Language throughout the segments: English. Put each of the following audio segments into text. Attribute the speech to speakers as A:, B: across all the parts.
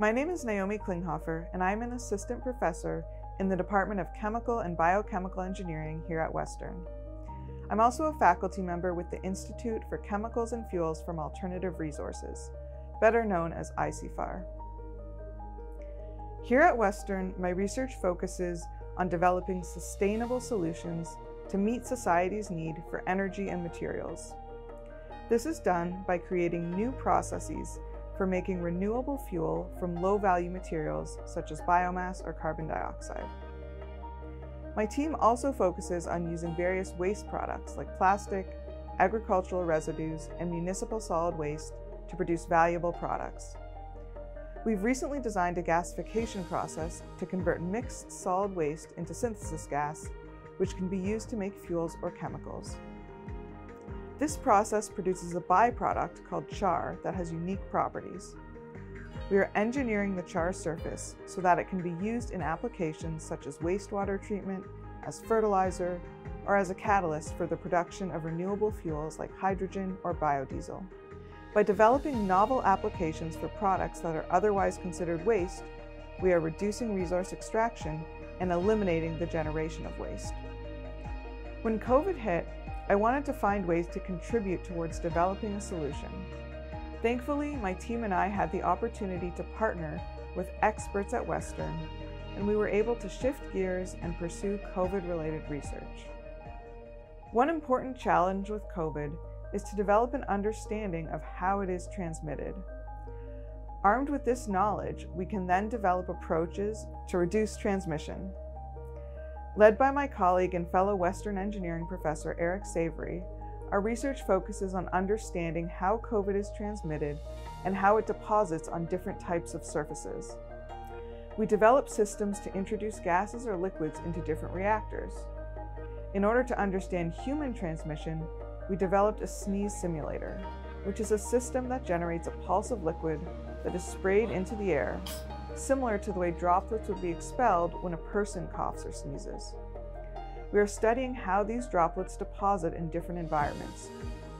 A: My name is Naomi Klinghoffer, and I'm an assistant professor in the Department of Chemical and Biochemical Engineering here at Western. I'm also a faculty member with the Institute for Chemicals and Fuels from Alternative Resources, better known as ICFAR. Here at Western, my research focuses on developing sustainable solutions to meet society's need for energy and materials. This is done by creating new processes for making renewable fuel from low-value materials such as biomass or carbon dioxide. My team also focuses on using various waste products like plastic, agricultural residues, and municipal solid waste to produce valuable products. We've recently designed a gasification process to convert mixed solid waste into synthesis gas, which can be used to make fuels or chemicals. This process produces a byproduct called char that has unique properties. We are engineering the char surface so that it can be used in applications such as wastewater treatment, as fertilizer, or as a catalyst for the production of renewable fuels like hydrogen or biodiesel. By developing novel applications for products that are otherwise considered waste, we are reducing resource extraction and eliminating the generation of waste. When COVID hit, I wanted to find ways to contribute towards developing a solution. Thankfully, my team and I had the opportunity to partner with experts at Western, and we were able to shift gears and pursue COVID-related research. One important challenge with COVID is to develop an understanding of how it is transmitted. Armed with this knowledge, we can then develop approaches to reduce transmission. Led by my colleague and fellow Western engineering professor Eric Savory, our research focuses on understanding how COVID is transmitted and how it deposits on different types of surfaces. We develop systems to introduce gases or liquids into different reactors. In order to understand human transmission, we developed a sneeze simulator, which is a system that generates a pulse of liquid that is sprayed into the air similar to the way droplets would be expelled when a person coughs or sneezes. We are studying how these droplets deposit in different environments,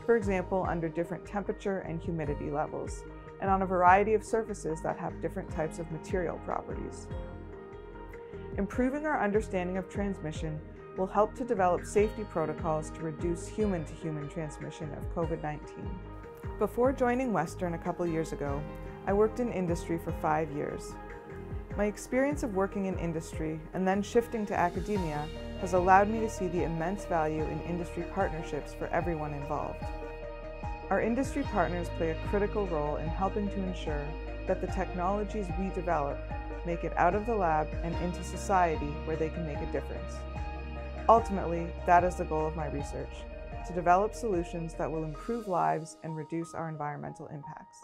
A: for example, under different temperature and humidity levels, and on a variety of surfaces that have different types of material properties. Improving our understanding of transmission will help to develop safety protocols to reduce human-to-human -human transmission of COVID-19. Before joining Western a couple years ago, I worked in industry for five years, my experience of working in industry and then shifting to academia has allowed me to see the immense value in industry partnerships for everyone involved. Our industry partners play a critical role in helping to ensure that the technologies we develop make it out of the lab and into society where they can make a difference. Ultimately, that is the goal of my research, to develop solutions that will improve lives and reduce our environmental impacts.